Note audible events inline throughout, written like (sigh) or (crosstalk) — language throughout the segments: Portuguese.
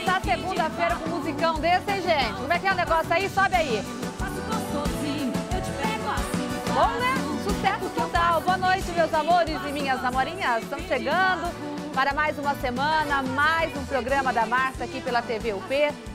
começar segunda-feira com um musicão desse, hein, gente? Como é que é o negócio aí? Sobe aí. Bom, né? Sucesso total. Boa noite, meus amores e minhas namorinhas. Estamos chegando para mais uma semana, mais um programa da Marta aqui pela TV UP.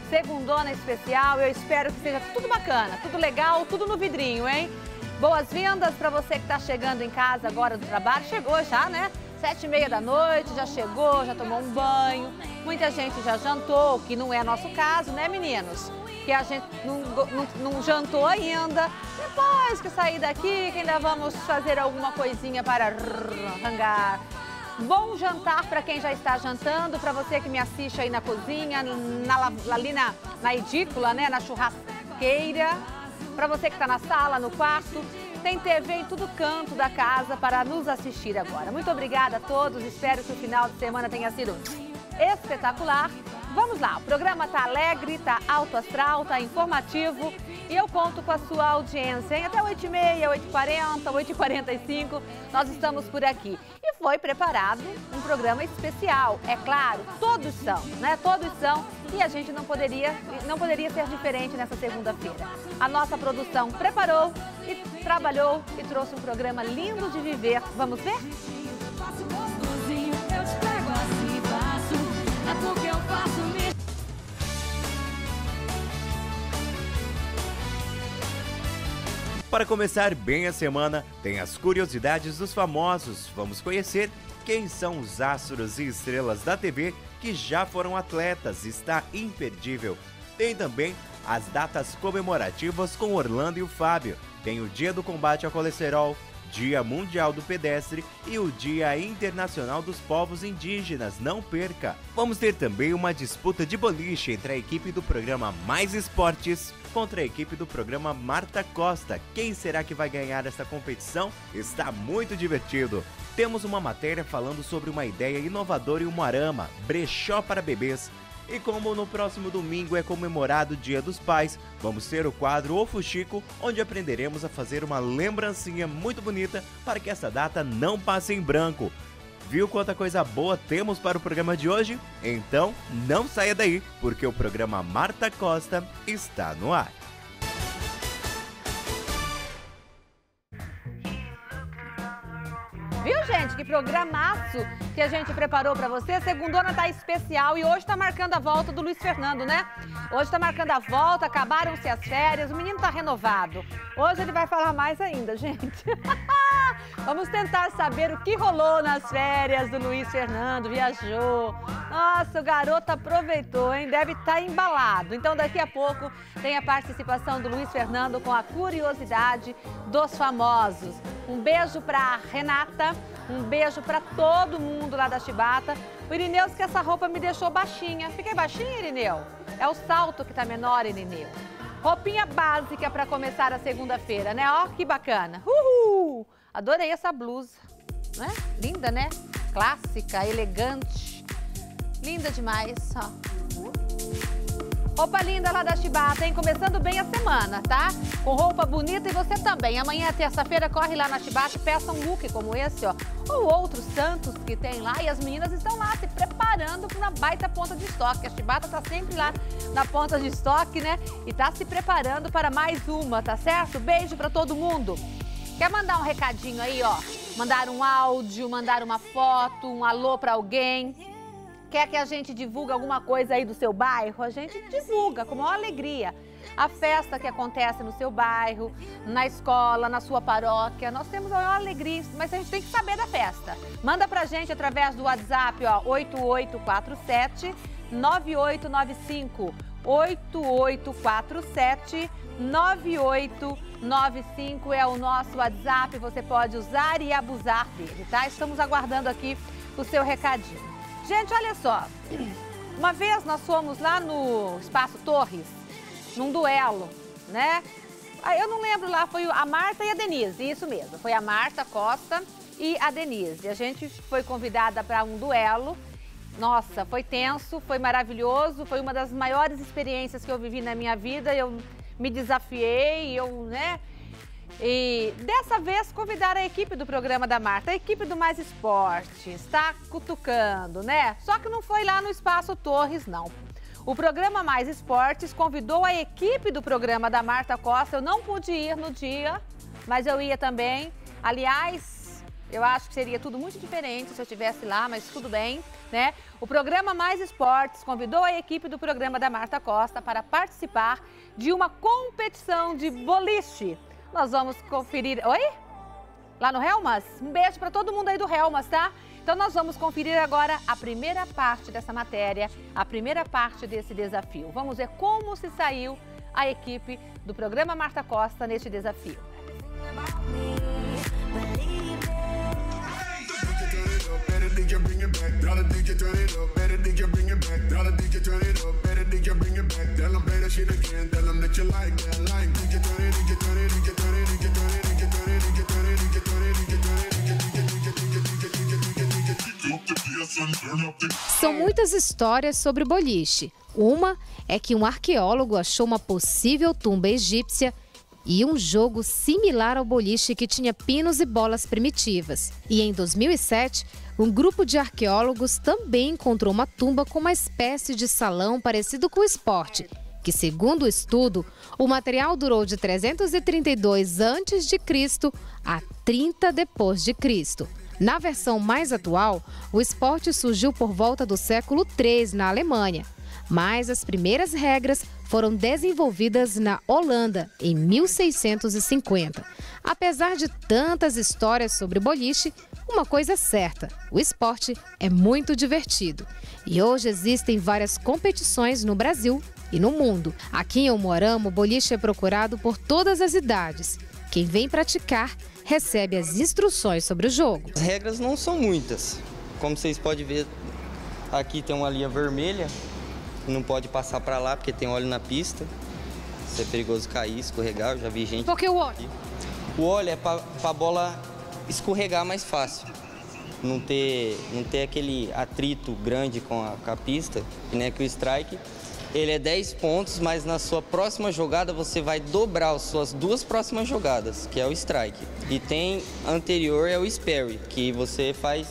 Segundona especial. Eu espero que seja tudo bacana, tudo legal, tudo no vidrinho, hein? Boas-vindas para você que está chegando em casa agora do trabalho. Chegou já, né? Sete e meia da noite, já chegou, já tomou um banho. Muita gente já jantou, que não é nosso caso, né, meninos? Que a gente não, não, não jantou ainda. Depois que sair daqui, que ainda vamos fazer alguma coisinha para rangar. Bom jantar para quem já está jantando, para você que me assiste aí na cozinha, na, ali na, na edícula, né, na churrasqueira. Para você que está na sala, no quarto, tem TV em todo canto da casa para nos assistir agora. Muito obrigada a todos, espero que o final de semana tenha sido espetacular. Vamos lá, o programa está alegre, está alto astral, está informativo e eu conto com a sua audiência. Hein? Até 8h30, 8h40, 8h45, nós estamos por aqui. E foi preparado um programa especial, é claro, todos são, né? Todos são e a gente não poderia, não poderia ser diferente nessa segunda-feira. A nossa produção preparou e trabalhou e trouxe um programa lindo de viver. Vamos ver? Para começar bem a semana, tem as curiosidades dos famosos. Vamos conhecer quem são os astros e estrelas da TV que já foram atletas. Está imperdível. Tem também as datas comemorativas com Orlando e o Fábio. Tem o Dia do Combate ao Colesterol, Dia Mundial do Pedestre e o Dia Internacional dos Povos Indígenas. Não perca! Vamos ter também uma disputa de boliche entre a equipe do programa Mais Esportes contra a equipe do programa Marta Costa. Quem será que vai ganhar essa competição? Está muito divertido. Temos uma matéria falando sobre uma ideia inovadora em Umuarama, brechó para bebês. E como no próximo domingo é comemorado o Dia dos Pais, vamos ter o quadro O Fuxico, onde aprenderemos a fazer uma lembrancinha muito bonita para que essa data não passe em branco. Viu quanta coisa boa temos para o programa de hoje? Então não saia daí, porque o programa Marta Costa está no ar. Programaço que a gente preparou para você. Segundona tá especial e hoje tá marcando a volta do Luiz Fernando, né? Hoje tá marcando a volta, acabaram-se as férias, o menino tá renovado. Hoje ele vai falar mais ainda, gente. (laughs) Vamos tentar saber o que rolou nas férias do Luiz Fernando, viajou. Nossa, o garoto aproveitou, hein? Deve estar tá embalado. Então, daqui a pouco tem a participação do Luiz Fernando com a curiosidade dos famosos. Um beijo para Renata, um beijo para todo mundo lá da Chibata. O Irineu que essa roupa me deixou baixinha. Fiquei baixinha, Irineu? É o salto que tá menor, Irineu. Roupinha básica para começar a segunda-feira, né? Ó, que bacana. Uhul! Adorei essa blusa, né? Linda, né? Clássica, elegante. Linda demais, ó. Roupa linda lá da Chibata, hein? Começando bem a semana, tá? Com roupa bonita e você também. Amanhã, terça-feira, corre lá na Chibata e peça um look como esse, ó. Ou outros tantos que tem lá. E as meninas estão lá se preparando para uma baita ponta de estoque. A Chibata tá sempre lá na ponta de estoque, né? E tá se preparando para mais uma, tá certo? Beijo para todo mundo. Quer mandar um recadinho aí, ó? Mandar um áudio, mandar uma foto, um alô para alguém? Quer que a gente divulgue alguma coisa aí do seu bairro? A gente divulga com maior alegria. A festa que acontece no seu bairro, na escola, na sua paróquia. Nós temos a maior alegria, mas a gente tem que saber da festa. Manda pra gente através do WhatsApp, ó, 8847 9895. 8847 9895 é o nosso WhatsApp, você pode usar e abusar dele, tá? Estamos aguardando aqui o seu recadinho. Gente, olha só, (clears throat) uma vez nós fomos lá no Espaço Torres, num duelo, né? Eu não lembro lá, foi a Marta e a Denise, isso mesmo, foi a Marta Costa e a Denise. A gente foi convidada para um duelo nossa, foi tenso, foi maravilhoso, foi uma das maiores experiências que eu vivi na minha vida. Eu me desafiei, eu, né? E dessa vez convidar a equipe do programa da Marta, a equipe do Mais Esporte, está cutucando, né? Só que não foi lá no Espaço Torres, não. O programa Mais Esportes convidou a equipe do programa da Marta Costa. Eu não pude ir no dia, mas eu ia também. Aliás, eu acho que seria tudo muito diferente se eu estivesse lá, mas tudo bem, né? O programa Mais Esportes convidou a equipe do programa da Marta Costa para participar de uma competição de boliche. Nós vamos conferir. Oi? Lá no Helmas? Um beijo para todo mundo aí do Helmas, tá? Então nós vamos conferir agora a primeira parte dessa matéria, a primeira parte desse desafio. Vamos ver como se saiu a equipe do programa Marta Costa neste desafio. São muitas histórias sobre boliche. Uma é que um arqueólogo achou uma possível tumba egípcia e um jogo similar ao boliche que tinha pinos e bolas primitivas. E em 2007, um grupo de arqueólogos também encontrou uma tumba com uma espécie de salão parecido com o esporte, que segundo o estudo, o material durou de 332 a.C. a 30 depois de Cristo. Na versão mais atual, o esporte surgiu por volta do século III na Alemanha, mas as primeiras regras foram desenvolvidas na Holanda em 1650. Apesar de tantas histórias sobre boliche, uma coisa é certa: o esporte é muito divertido. E hoje existem várias competições no Brasil e no mundo. Aqui em Umuarama, o boliche é procurado por todas as idades. Quem vem praticar recebe as instruções sobre o jogo. As regras não são muitas. Como vocês podem ver, aqui tem uma linha vermelha, não pode passar para lá porque tem óleo na pista. Isso é perigoso cair, escorregar, eu já vi gente... Por que o óleo? O óleo é para a bola escorregar mais fácil. Não ter, não ter aquele atrito grande com a, com a pista, né, que o strike ele é 10 pontos, mas na sua próxima jogada você vai dobrar as suas duas próximas jogadas, que é o strike. E tem anterior é o sparry, que você faz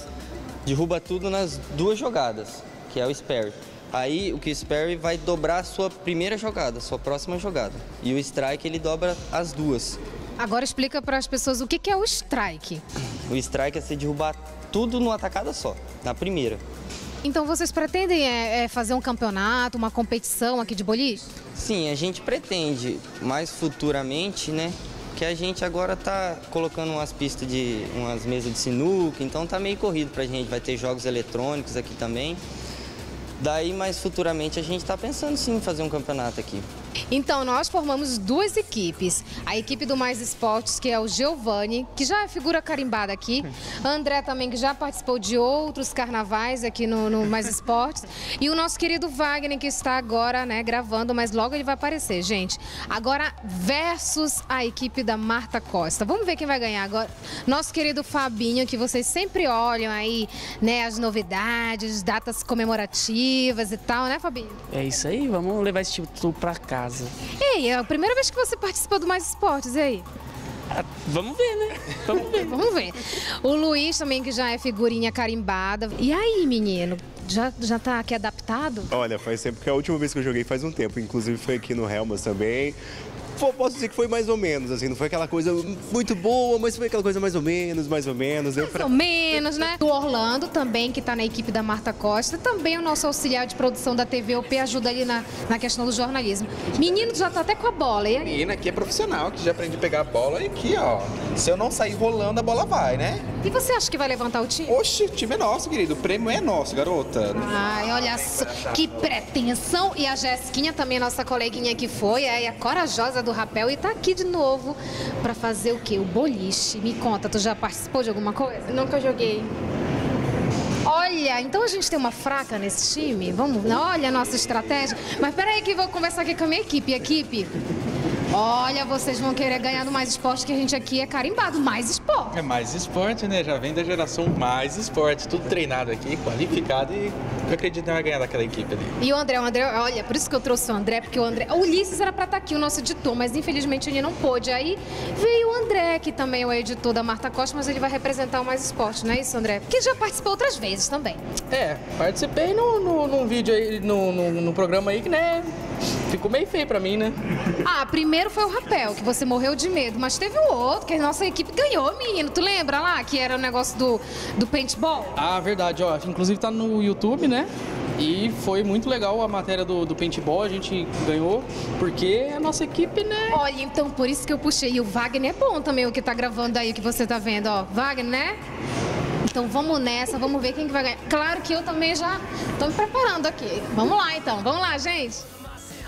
derruba tudo nas duas jogadas, que é o sparry. Aí o que o sparry vai dobrar a sua primeira jogada, a sua próxima jogada. E o strike ele dobra as duas. Agora explica para as pessoas o que é o strike. O strike é você derrubar tudo numa tacada só, na primeira. Então vocês pretendem é, é, fazer um campeonato, uma competição aqui de boliche? Sim, a gente pretende, mais futuramente, né? Que a gente agora tá colocando umas pistas de umas mesas de sinuca, então tá meio corrido pra gente. Vai ter jogos eletrônicos aqui também. Daí, mais futuramente, a gente está pensando sim em fazer um campeonato aqui. Então, nós formamos duas equipes. A equipe do Mais Esportes, que é o Giovanni, que já é figura carimbada aqui. André também, que já participou de outros carnavais aqui no, no Mais Esportes. E o nosso querido Wagner, que está agora né, gravando, mas logo ele vai aparecer, gente. Agora, versus a equipe da Marta Costa. Vamos ver quem vai ganhar agora. Nosso querido Fabinho, que vocês sempre olham aí, né, as novidades, datas comemorativas e tal, né, Fabinho? É isso aí, vamos levar esse título para cá casa. Ei, é a primeira vez que você participou do Mais Esportes, e aí? Ah, vamos ver, né? Vamos ver. (laughs) vamos ver. O Luiz também, que já é figurinha carimbada. E aí, menino? Já, já tá aqui adaptado? Olha, faz tempo que a última vez que eu joguei faz um tempo. Inclusive foi aqui no Helmas também posso dizer que foi mais ou menos, assim, não foi aquela coisa muito boa, mas foi aquela coisa mais ou menos, mais ou menos. Mais pra... ou menos, né? O Orlando também, que está na equipe da Marta Costa, também o nosso auxiliar de produção da TV UP, ajuda ali na, na questão do jornalismo. Menino já tá até com a bola, e aí? Menina aqui é profissional, que já aprende a pegar a bola e aqui, ó. Se eu não sair rolando, a bola vai, né? E você acha que vai levantar o time? Oxe, o time é nosso, querido. O prêmio é nosso, garota. Ai, olha só, que pretensão. E a Jéssiquinha também, nossa coleguinha que foi, é a corajosa do rapel e tá aqui de novo para fazer o quê? O boliche. Me conta, tu já participou de alguma coisa? Nunca joguei. Olha, então a gente tem uma fraca nesse time? Vamos, olha a nossa estratégia. Mas peraí que eu vou conversar aqui com a minha equipe. Equipe, Olha, vocês vão querer ganhar no Mais Esporte, que a gente aqui é carimbado. Mais Esporte. É mais esporte, né? Já vem da geração mais esporte. Tudo treinado aqui, qualificado e eu acredito que vai ganhar daquela equipe ali. E o André, o André, olha, por isso que eu trouxe o André, porque o André. O Ulisses era pra estar aqui, o nosso editor, mas infelizmente ele não pôde. Aí veio o André, que também é o editor da Marta Costa, mas ele vai representar o Mais Esporte, não é isso, André? Porque já participou outras vezes também. É, participei no, no, num vídeo aí, no, no, no programa aí que, né, ficou meio feio pra mim, né? Ah, primeiro foi o rapel, que você morreu de medo, mas teve o outro, que a nossa equipe ganhou, menino. Tu lembra lá, que era o negócio do, do paintball? Ah, verdade, ó, inclusive tá no YouTube, né? E foi muito legal a matéria do, do paintball, a gente ganhou, porque a nossa equipe, né? Olha, então por isso que eu puxei. E o Wagner é bom também, o que tá gravando aí, o que você tá vendo, ó. Wagner, né? Então vamos nessa, vamos ver quem que vai ganhar. Claro que eu também já tô me preparando aqui. Vamos lá então, vamos lá, gente.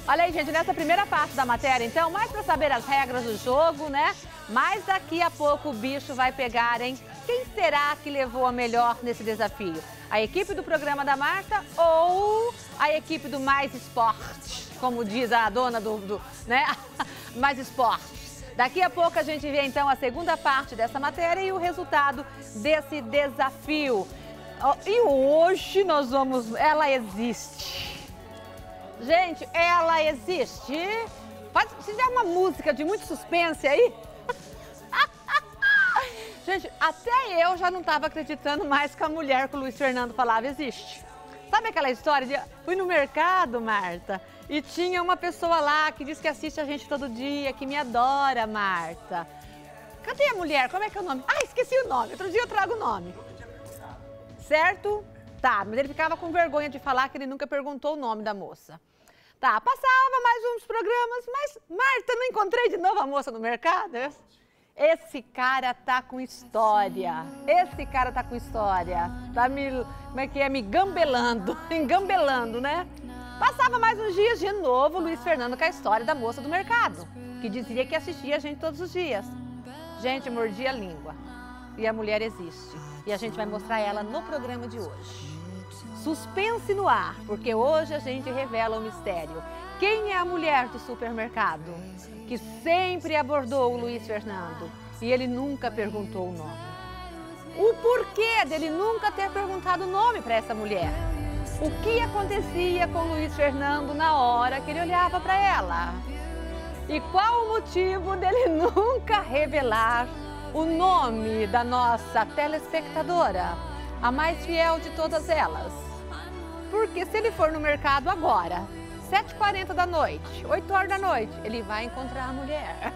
Olha aí, gente, nessa primeira parte da matéria, então, mais para saber as regras do jogo, né? Mas daqui a pouco o bicho vai pegar, hein? Quem será que levou a melhor nesse desafio? A equipe do programa da Marta ou a equipe do Mais Esporte? Como diz a dona do, do né? (laughs) Mais Esporte. Daqui a pouco a gente vê então a segunda parte dessa matéria e o resultado desse desafio. E hoje nós vamos. Ela existe. Gente, ela existe. Pode, se der uma música de muito suspense aí. (laughs) Gente, até eu já não estava acreditando mais que a mulher que o Luiz Fernando falava existe. Sabe aquela história de fui no mercado, Marta, e tinha uma pessoa lá que diz que assiste a gente todo dia, que me adora, Marta. Cadê a mulher? Como é que é o nome? Ah, esqueci o nome. Outro dia eu trago o nome. Certo? Tá, mas ele ficava com vergonha de falar que ele nunca perguntou o nome da moça. Tá, passava mais uns programas, mas Marta, não encontrei de novo a moça no mercado? Esse cara tá com história. Esse cara tá com história. Tá me, como é que é? Me gambelando, (laughs) engambelando, né? Passava mais uns dias de novo, Luiz Fernando com a história da moça do mercado, que dizia que assistia a gente todos os dias. Gente, mordia a língua. E a mulher existe. E a gente vai mostrar ela no programa de hoje. Suspense no ar, porque hoje a gente revela o mistério. Quem é a mulher do supermercado que sempre abordou o Luiz Fernando e ele nunca perguntou o nome? O porquê dele nunca ter perguntado o nome para essa mulher? O que acontecia com Luiz Fernando na hora que ele olhava para ela? E qual o motivo dele (laughs) nunca revelar o nome da nossa telespectadora, a mais fiel de todas elas? Porque se ele for no mercado agora, 7h40 da noite, 8 horas da noite, ele vai encontrar a mulher.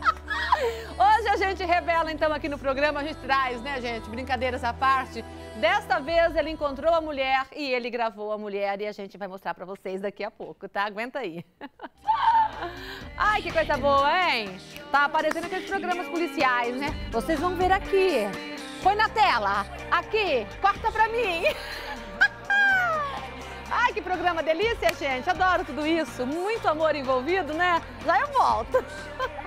(laughs) Hoje a gente revela então aqui no programa, a gente traz, né, gente, brincadeiras à parte. Desta vez ele encontrou a mulher e ele gravou a mulher e a gente vai mostrar pra vocês daqui a pouco, tá? Aguenta aí. (laughs) Ai, que coisa boa, hein? Tá aparecendo aqueles programas policiais, né? Vocês vão ver aqui. Põe na tela. Aqui, corta pra mim. (laughs) Ai, que programa delícia, gente. Adoro tudo isso. Muito amor envolvido, né? Já eu volto. (laughs)